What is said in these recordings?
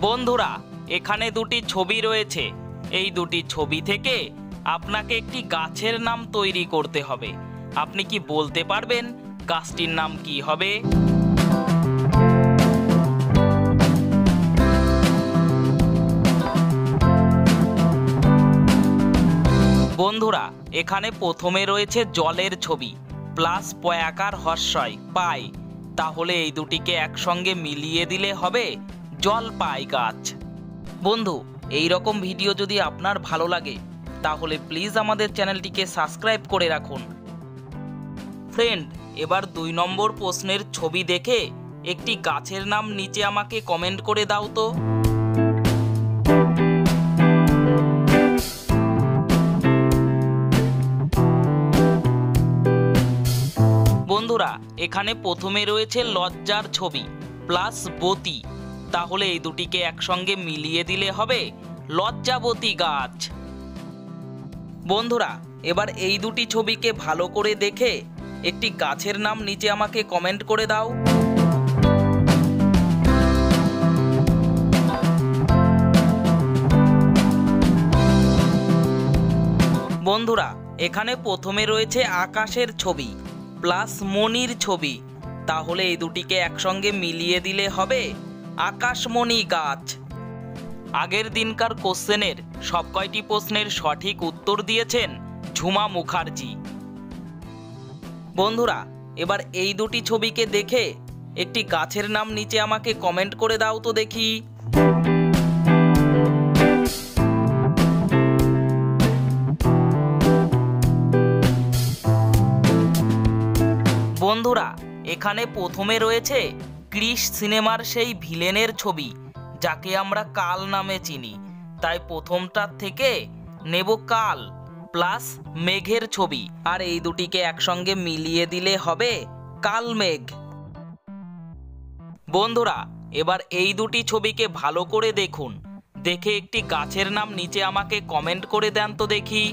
বন্ধুরা, এখানে দুটি ছবি রয়েছে। এই দুটি ছবি থেকে আপনাকে একটি গাছের নাম তৈরি করতে হবে। আপনি কি বলতে পারবেন গাছটির নাম কি হবে? বন্ধুরা, এখানে প্রথমে রয়েছে জলের ছবি, প্লাস পয়াকার হর্ষয়, পাই। তাহলে এই দুটিকে একসঙ্গে মিলিয়ে দিলে হবে জল পাই গাছ। বন্ধু এই রকম ভিডিও যদি আপনার ভালো লাগে, তাহলে প্লিজ আমাদের চ্যানেলটিকে সাবস্ক্রাইব করে রাখুন। ফ্রেন্ড, এবার দুই নম্বর প্রশ্নের ছবি দেখে একটি গাছের নাম নিচে আমাকে কমেন্ট করে দাও তো। বন্ধুরা, এখানে প্রথমে রয়েছে লজ্জার ছবি, প্লাস বতী। তাহলে এই দুটিকে একসঙ্গে মিলিয়ে দিলে হবে লজ্জাবতী গাছ। বন্ধুরা, এবার এই দুটি ছবিকে ভালো করে দেখে একটি গাছের নাম নিচে আমাকে কমেন্ট করে দাও। বন্ধুরা, এখানে প্রথমে রয়েছে আকাশের ছবি প্লাস মনির ছবি। তাহলে এই দুটিকে একসঙ্গে মিলিয়ে দিলে হবে আকাশমণি গাছ। আগের দিনকার কোশ্চেনের সব কয়টি প্রশ্নের সঠিক উত্তর দিয়েছেন ঝুমা মুখার্জি। বন্ধুরা, এবার এই দুটি ছবিকে দেখে একটি গাছের নাম নিচে আমাকে কমেন্ট করে দাও তো দেখি। বন্ধুরা, এখানে প্রথমে রয়েছে ক্রিস সিনেমার সেই ভিলেনের ছবি, যাকে আমরা কাল নামে চিনি। তাই প্রথমটার থেকে নেব কাল, প্লাস মেঘের ছবি। আর এই দুটিকে একসঙ্গে মিলিয়ে দিলে হবে কাল মেঘ। বন্ধুরা, এবার এই দুটি ছবিকে ভালো করে দেখুন। দেখে একটি গাছের নাম নিচে আমাকে কমেন্ট করে দেন তো দেখি।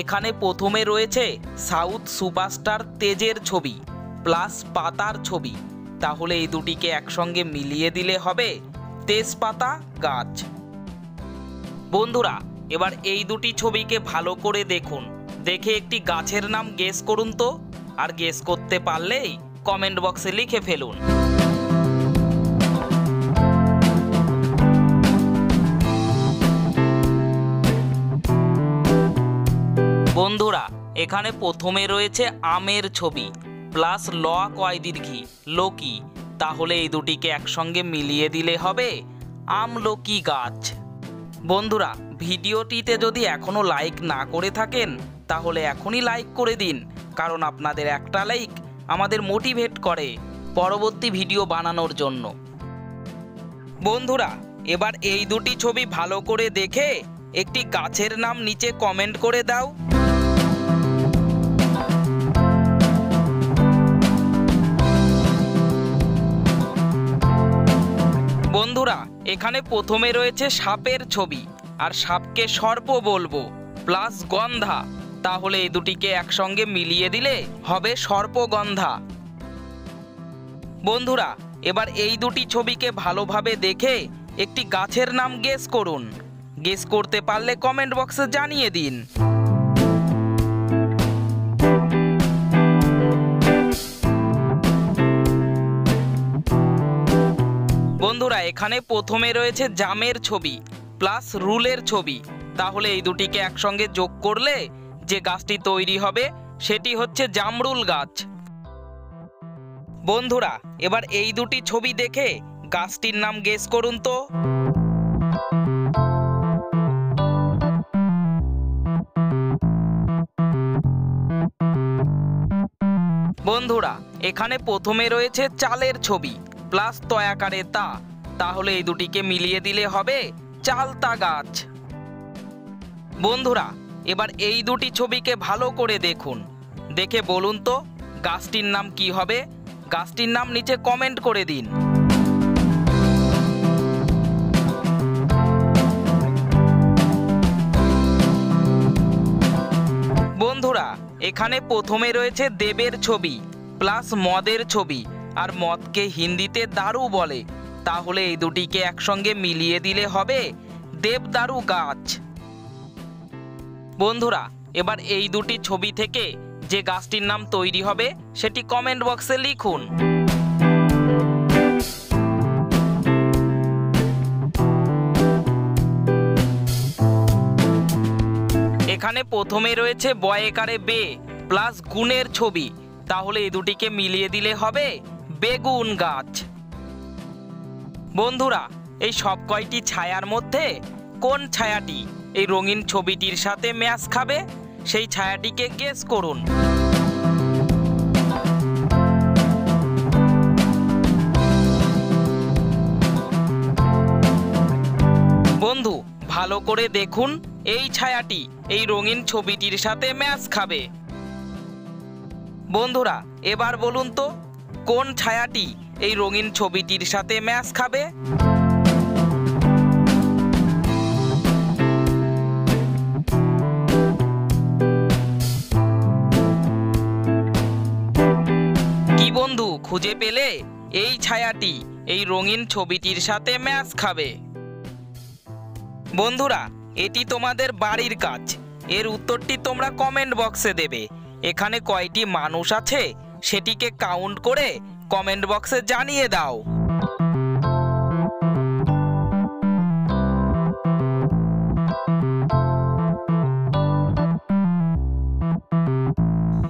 এখানে প্রথমে রয়েছে সাউথ সুপারস্টার তেজের ছবি, প্লাস পাতার ছবি। তাহলে এই দুটিকে একসঙ্গে মিলিয়ে দিলে হবে তেজপাতা গাছ। বন্ধুরা, এবার এই দুটি ছবিকে ভালো করে দেখুন। দেখে একটি গাছের নাম গেস করুন তো। আর গেস করতে পারলেই কমেন্ট বক্সে লিখে ফেলুন। এখানে প্রথমে রয়েছে আমের ছবি প্লাস ল কয় দীর্ঘি, লোকি। তাহলে এই দুটিকে একসঙ্গে মিলিয়ে দিলে হবে আমলকি গাছ। বন্ধুরা, ভিডিওটিতে যদি এখনও লাইক না করে থাকেন, তাহলে এখনই লাইক করে দিন, কারণ আপনাদের একটা লাইক আমাদের মোটিভেট করে পরবর্তী ভিডিও বানানোর জন্য। বন্ধুরা, এবার এই দুটি ছবি ভালো করে দেখে একটি গাছের নাম নিচে কমেন্ট করে দাও। বন্ধুরা, এখানে প্রথমে রয়েছে সাপের ছবি। আর সাপকে সর্প বলব, প্লাস গন্ধা। তাহলে এই দুটিকে একসঙ্গে মিলিয়ে দিলে হবে সর্পগন্ধা। বন্ধুরা, এবার এই দুটি ছবিকে ভালোভাবে দেখে একটি গাছের নাম গেস করুন। গেস করতে পারলে কমেন্ট বক্সে জানিয়ে দিন। বন্ধুরা, এখানে প্রথমে রয়েছে জামের ছবি প্লাস রুলের ছবি। তাহলে এই দুটিকে একসঙ্গে যোগ করলে যে গাছটি তৈরি হবে, সেটি হচ্ছে জামরুল গাছ। বন্ধুরা, এবার এই দুটি ছবি দেখে গাছটির নাম গেস করুন তো। বন্ধুরা, এখানে প্রথমে রয়েছে চালের ছবি। প্লাস তয়াকারে তা, তাহলে এই দুটিকে মিলিয়ে দিলে হবে চালতা গাছ। বন্ধুরা, এবার এই দুটি ছবিকে ভালো করে দেখুন। দেখে বলুন তো, গাছটির নাম কি হবে? গাছটির নাম নিচে কমেন্ট করে দিন। বন্ধুরা, এখানে প্রথমে রয়েছে দেবের ছবি, প্লাস মদের ছবি। আর মদকে হিন্দিতে দারু বলে। তাহলে এই দুটিকে একসঙ্গে মিলিয়ে দিলে হবে দেবদারু গাছ। বন্ধুরা, এবার এই দুটি ছবি থেকে যে গাছটির নাম তৈরি হবে, সেটি কমেন্ট বক্সে লিখুন। এখানে প্রথমে রয়েছে বয়েকারে বে প্লাস গুণের ছবি। তাহলে এই দুটিকে মিলিয়ে দিলে হবে বেগুন গাছ। বন্ধুরা, এই সব কয়টি ছায়ার মধ্যে কোন ছায়াটি এই রঙিন ছবিটির সাথে ম্যাচ খাবে? সেই ছায়াটিকে গেস করুন। বন্ধু, ভালো করে দেখুন এই ছায়াটি এই রঙিন ছবিটির সাথে ম্যাচ খাবে। বন্ধুরা, এবার বলুন তো কোন ছায়াটি এই রঙিন ছবিটির সাথে ম্যাচ খাবে? কি বন্ধু, খুঁজে পেলে এই ছায়াটি এই রঙিন ছবিটির সাথে ম্যাচ খাবে। বন্ধুরা, এটি তোমাদের বাড়ির কাজ। এর উত্তরটি তোমরা কমেন্ট বক্সে দেবে। এখানে কয়টি মানুষ আছে? সেটিকে কাউন্ট করে কমেন্ট বক্সে জানিয়ে দাও।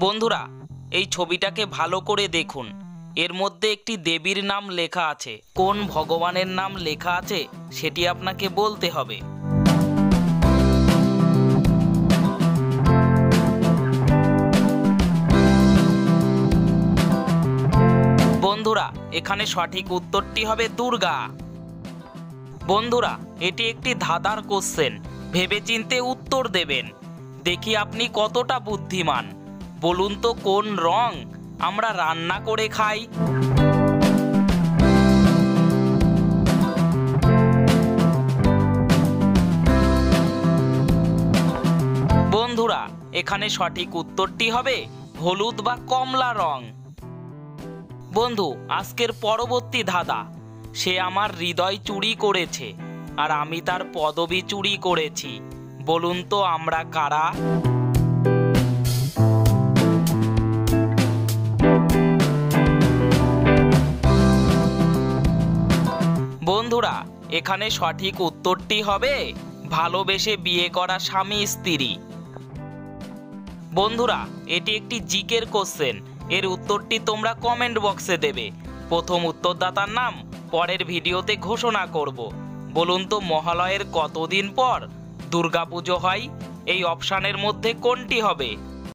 বন্ধুরা, এই ছবিটাকে ভালো করে দেখুন। এর মধ্যে একটি দেবীর নাম লেখা আছে। কোন ভগবানের নাম লেখা আছে, সেটি আপনাকে বলতে হবে। এখানে সঠিক উত্তরটি হবে দুর্গা। বন্ধুরা, এটি একটি ধাঁধার কোশ্চেন ভেবেচিন্তে উত্তর দেবেন। দেখি আপনি কতটা বুদ্ধিমান। বলুন তো, কোন রং আমরা রান্না করে খাই? বন্ধুরা, এখানে সঠিক উত্তরটি হবে হলুদ বা কমলা রং। বন্ধু, আজকের পরবর্তী ধাঁধা। সে আমার হৃদয় চুরি করেছে, আর আমি তার পদবি চুরি করেছি। বলুন তো আমরা কারা? বন্ধুরা, এখানে সঠিক উত্তরটি হবে, ভালোবেসে বিয়ে করা স্বামী স্ত্রী। বন্ধুরা, এটি একটি জিকের কোশ্চেন এর উত্তরটি তোমরা কমেন্ট বক্সে দেবে। প্রথম উত্তরদাতার নাম, পরের ভিডিওতে ঘোষণা করব। বলুন তো, মহালয়ের কতদিন পর দুর্গাপুজো হয়? এই অপশানের মধ্যে কোনটি হবে?